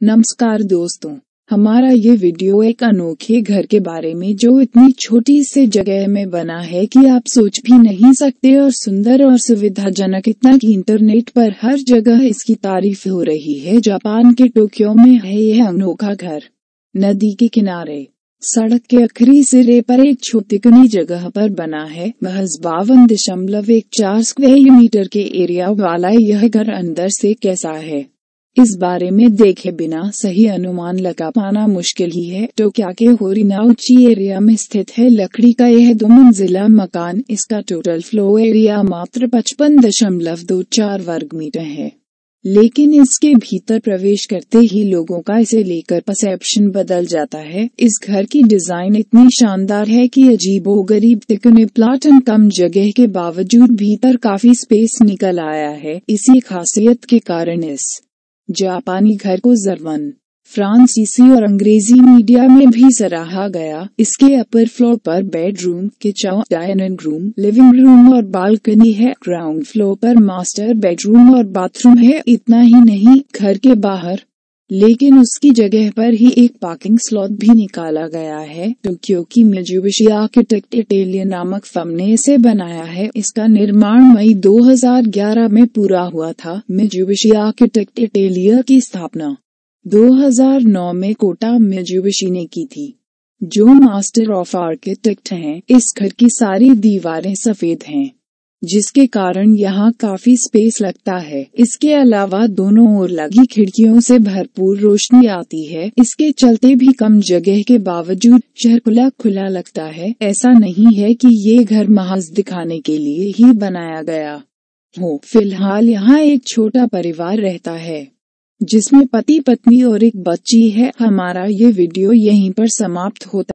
नमस्कार दोस्तों, हमारा ये वीडियो एक अनोखे घर के बारे में जो इतनी छोटी से जगह में बना है कि आप सोच भी नहीं सकते और सुंदर और सुविधाजनक इतना कि इंटरनेट पर हर जगह इसकी तारीफ़ हो रही है। जापान के टोक्यो में है यह अनोखा घर। नदी के किनारे, सड़क के आखिरी सिरे पर एक छोटी जगह पर बना है। महज बावन दशमलव एक चार स्क्वेयर मीटर के एरिया वाला यह घर अंदर से कैसा है? इस बारे में देखे बिना सही अनुमान लगा पाना मुश्किल ही है। तो क्या के होरिनाउची एरिया में स्थित है? लकड़ी का यह दो मंजिला मकान, इसका टोटल फ्लो एरिया मात्र पचपन दशमलव दो चार वर्ग मीटर है। लेकिन इसके भीतर प्रवेश करते ही लोगों का इसे लेकर परसेप्शन बदल जाता है। इस घर की डिज़ाइन इतनी शानदार है कि अजीबो गरीब तिकने प्लाटन कम जगह के बावजूद भीतर काफ़ी स्पेस निकल आया है। इसी खासियत के कारण इस जापानी घर को जर्मन, फ्रांसीसी और अंग्रेज़ी मीडिया में भी सराहा गया। इसके अपर फ्लोर पर bedroom kitchen dining room living room और बालकनी है। ग्राउंड फ्लोर पर मास्टर बेडरूम और बाथरूम है। इतना ही नहीं, घर के बाहर लेकिन उसकी जगह पर ही एक पार्किंग स्लॉट भी निकाला गया है तो क्योंकि मिजुबिशी आर्किटेक्ट इटेलियन नामक फर्म ने इसे बनाया है, इसका निर्माण मई 2011 में पूरा हुआ था मिजुबिशी आर्किटेक्ट इटेलिया की स्थापना। 2009 में कोटा मिजुबिशी ने की थी। जो मास्टर ऑफ़ आर्किटेक्ट हैं, इस घर की सारी दीवारें सफ़ेद हैं। जिसके कारण यहाँ काफ़ी स्पेस लगता है। इसके अलावा दोनों ओर लगी खिड़कियों से भरपूर रोशनी आती है। इसके चलते भी कम जगह के बावजूद शहर खुला खुला लगता है। ऐसा नहीं है कि ये घर महज दिखाने के लिए ही बनाया गया हो। फ़िलहाल यहाँ एक छोटा परिवार रहता है, जिसमें पति पत्नी और एक बच्ची है। हमारा ये वीडियो यहीं पर समाप्त होता